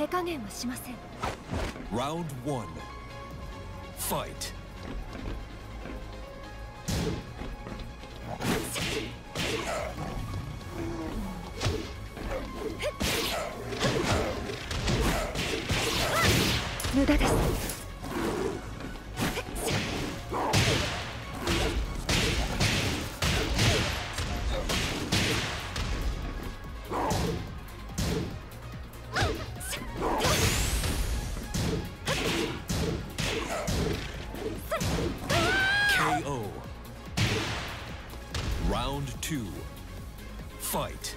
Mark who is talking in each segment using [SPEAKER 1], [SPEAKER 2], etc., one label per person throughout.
[SPEAKER 1] 手加減はしません。
[SPEAKER 2] Round Fight. 無駄です。Round two. Fight.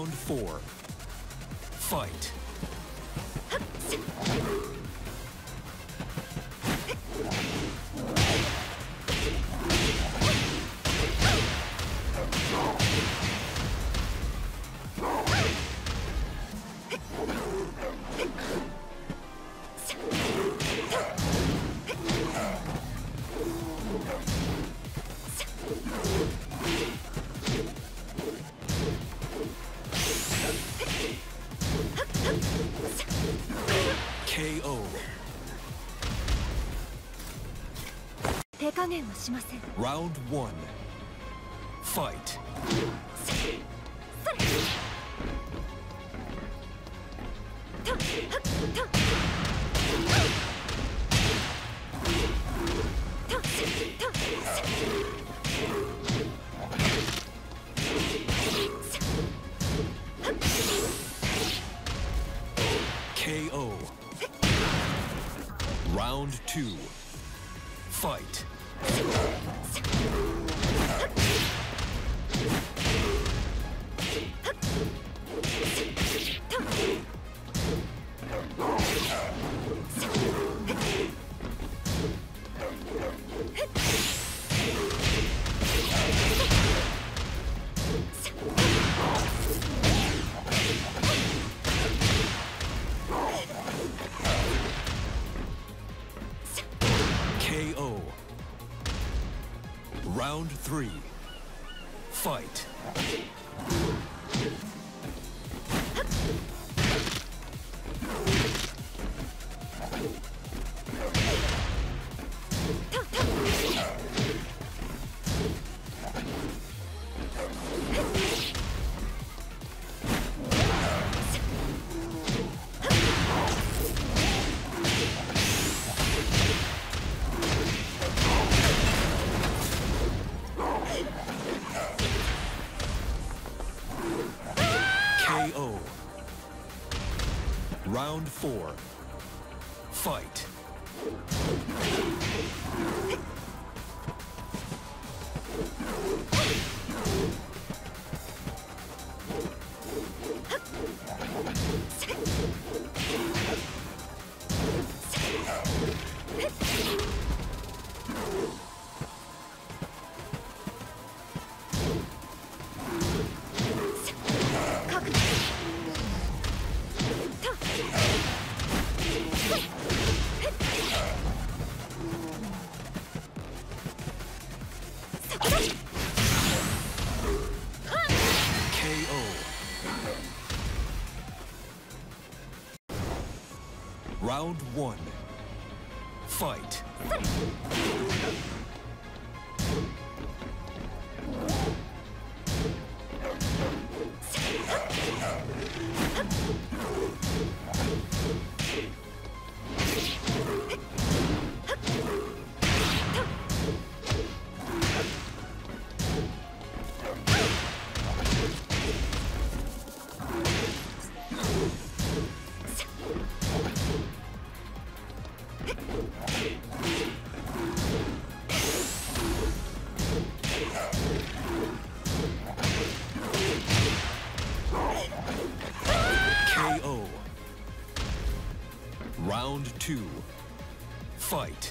[SPEAKER 2] round four. Fight. 減はしません Round 1 Fight Four. Fight. Round one. Two. Fight.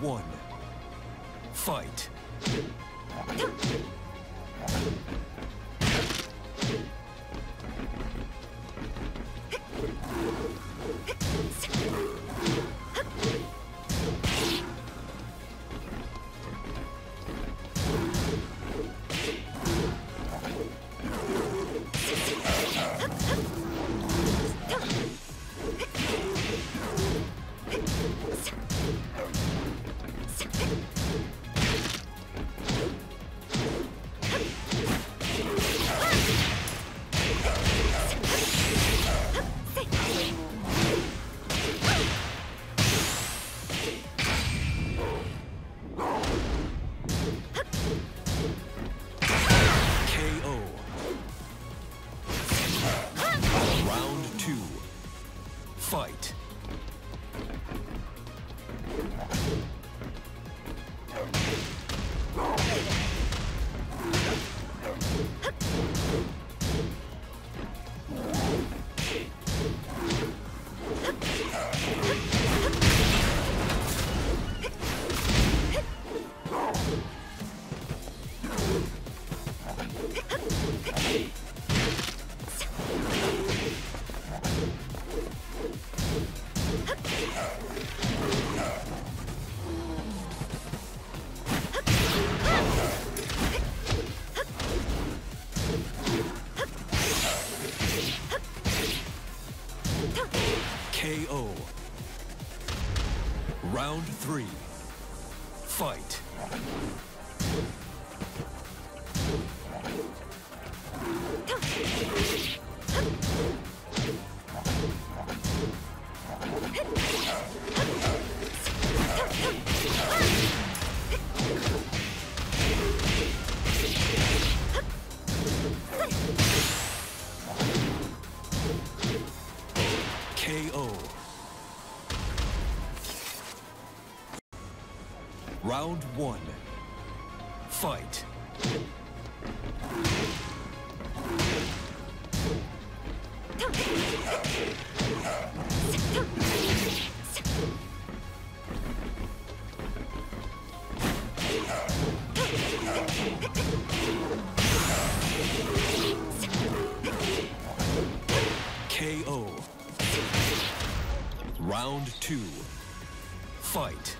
[SPEAKER 2] One. Round two. Fight.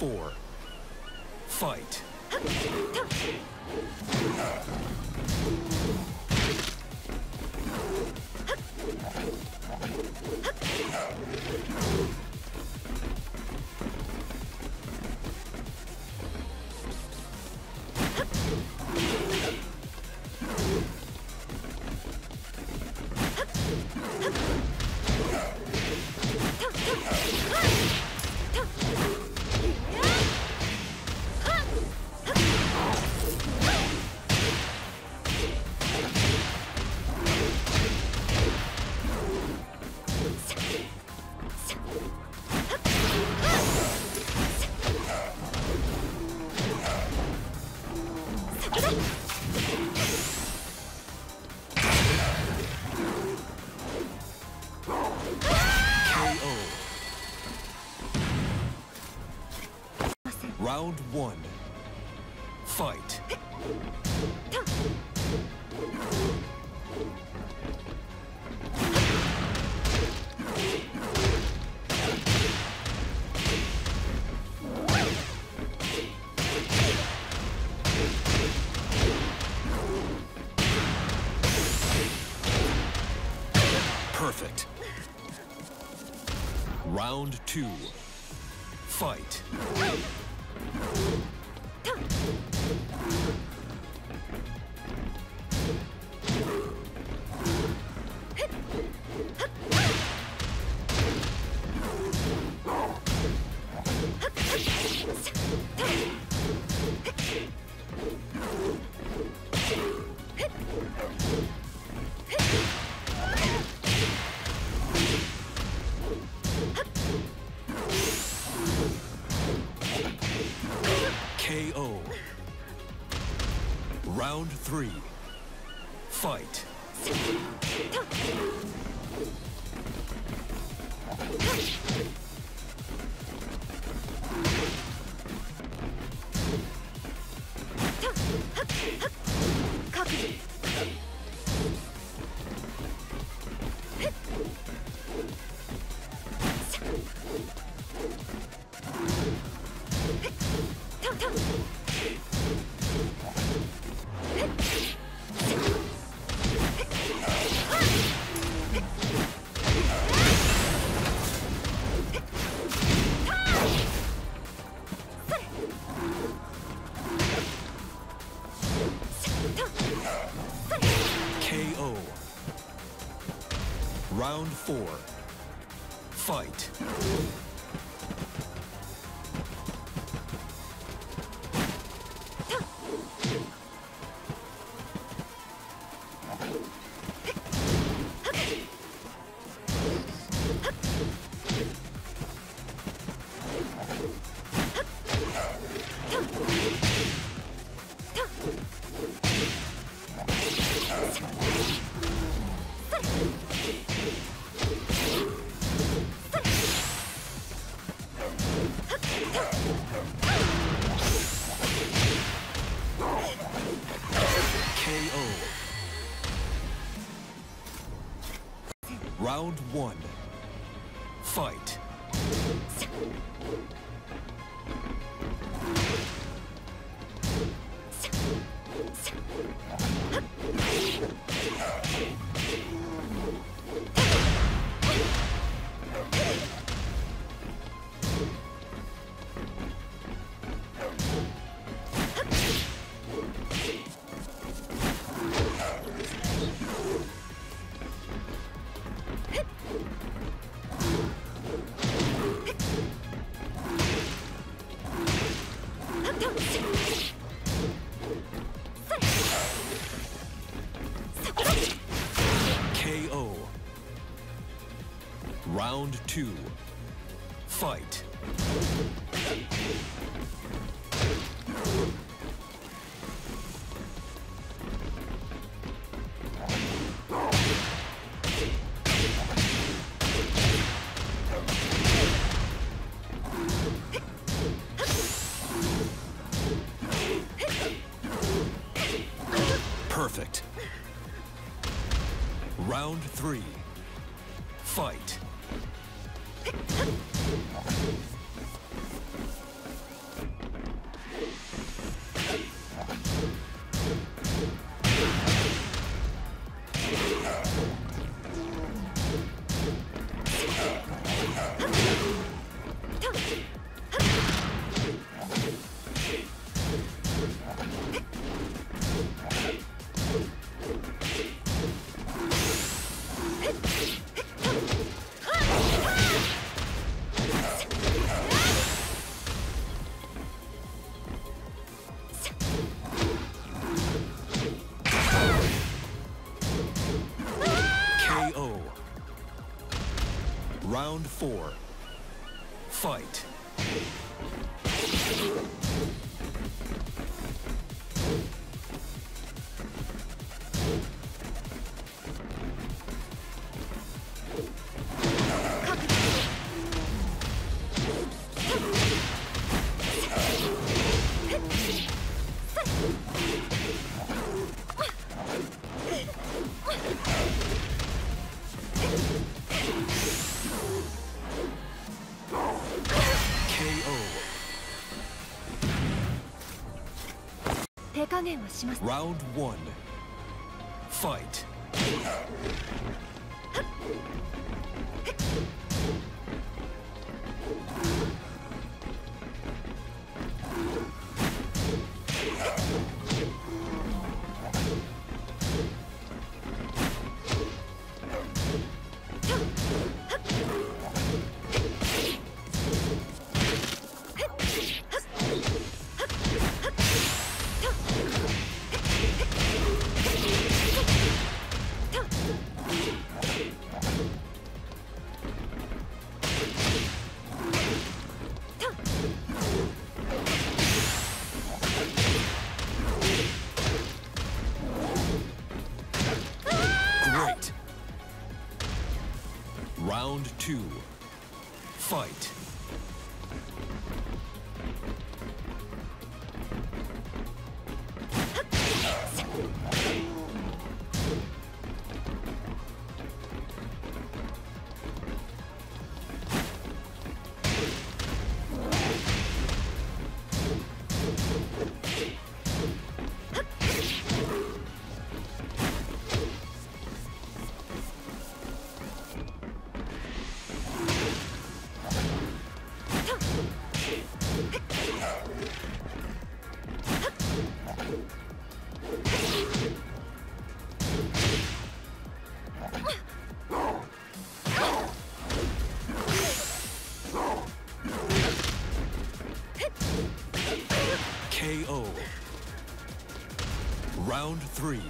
[SPEAKER 2] Four. Round one. Fight. Two. Round one. Two. Fight. Round four. Fight.
[SPEAKER 1] 加減はします
[SPEAKER 2] Round one. Fight. Three.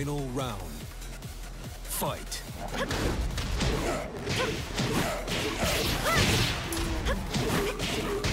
[SPEAKER 2] Final round. Fight.